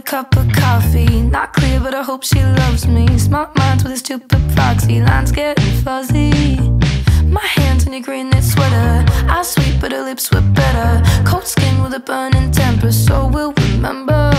a cup of coffee. Not clear, but I hope she loves me. Smart minds with a stupid proxy. Lines getting fuzzy. My hands in your green knit sweater. I was sweet, but her lips were better. Cold skin with a burning temper, so we'll remember.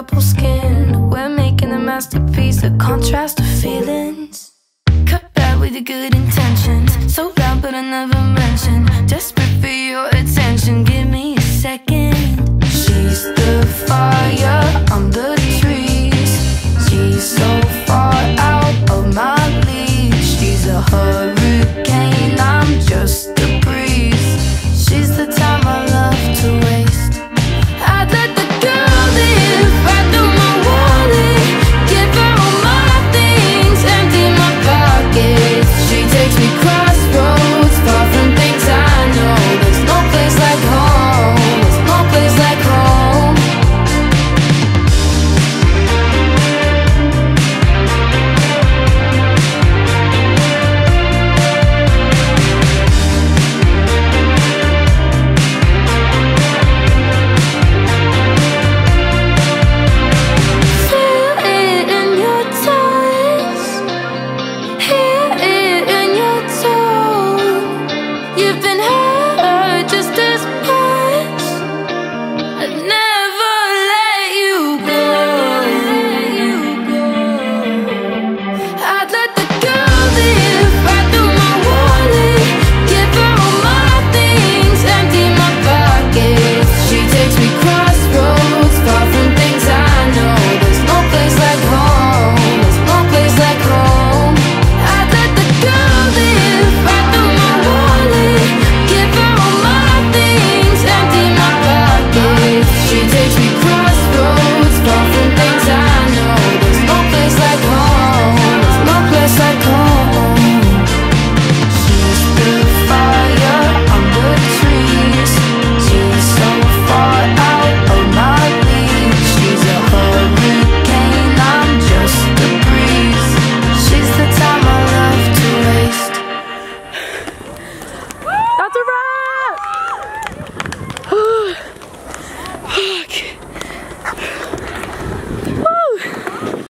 purple skin. We're making a masterpiece, a contrast of feelings. Cut bad with the good intentions. So loud, but I never mention. Desperate